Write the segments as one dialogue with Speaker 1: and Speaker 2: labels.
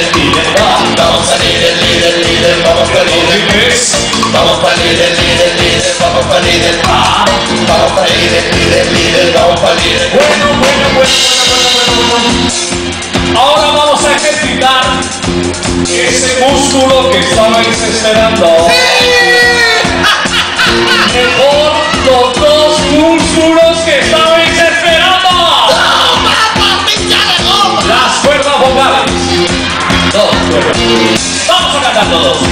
Speaker 1: líder, líder, vamos para líder, líder, líder, vamos para líder, vamos para líder, líder, líder, vamos para líder, vamos para líder, líder, líder, vamos para líder.
Speaker 2: Bueno, bueno, bueno, bueno, bueno, bueno. Ahora vamos a ejercitar ese músculo que estabais esperando. 더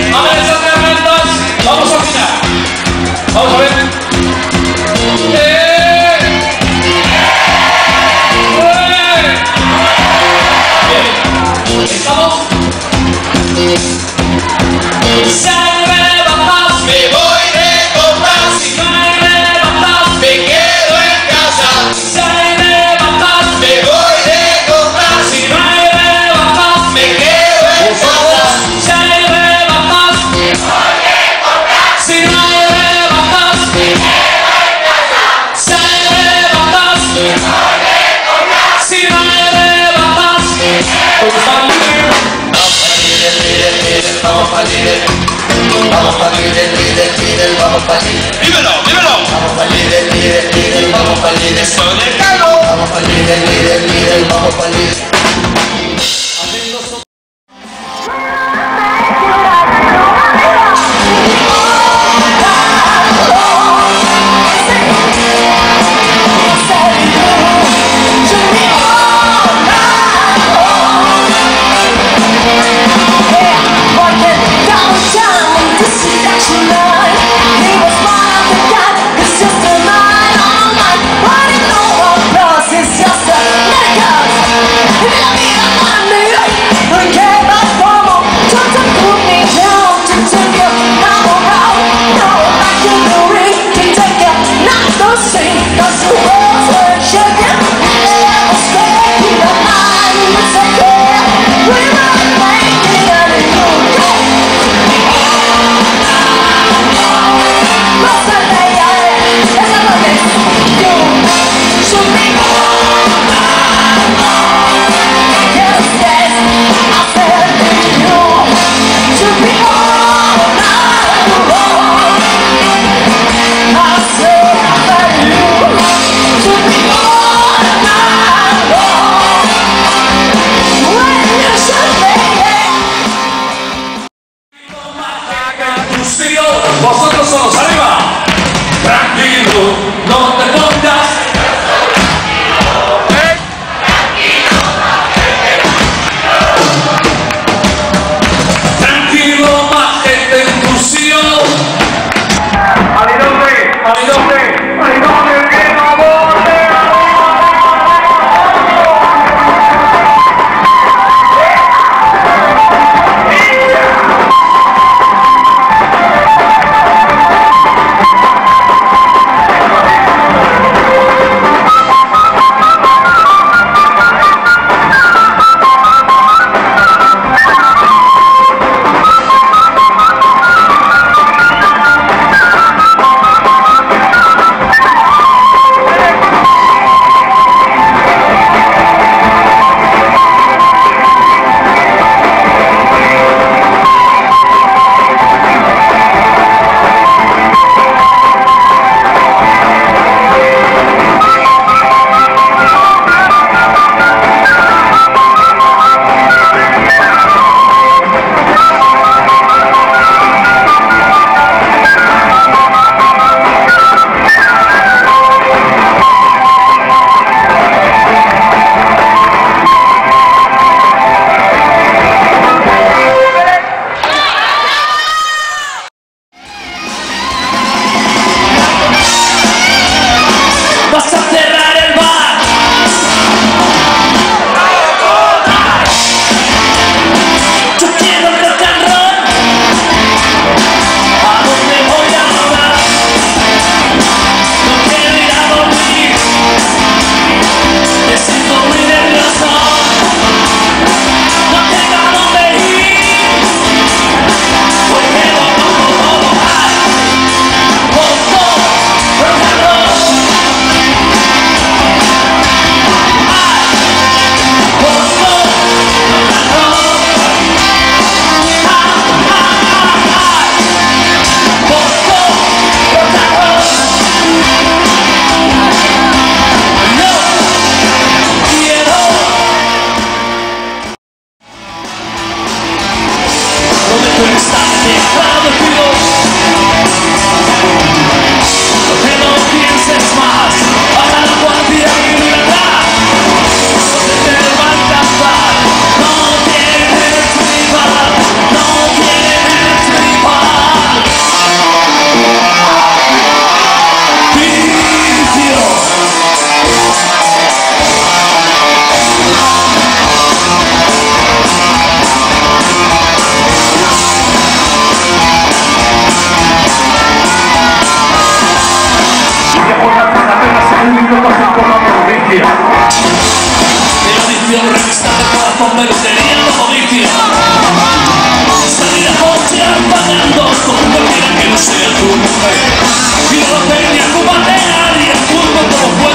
Speaker 2: Vamos
Speaker 1: para líder, vamos para líder, líder, líder, vamos para líder. Vamos para líder, líder, líder, vamos para líder. El. Vamos para líder, líder, líder, vamos para líder.
Speaker 2: Sea tu mujer. Y no lo pedir a tu manera, ni el fútbol como fue.